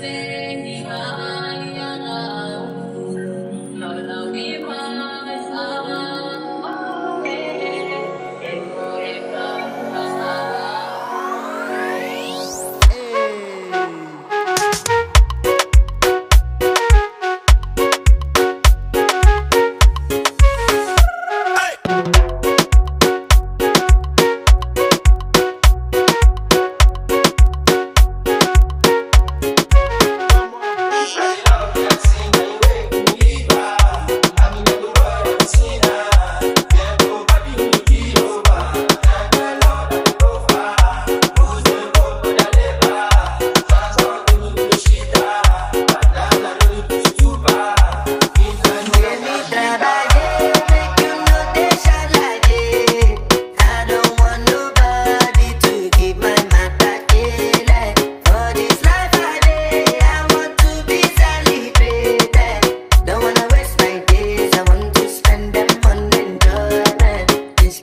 Hey!